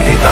solita.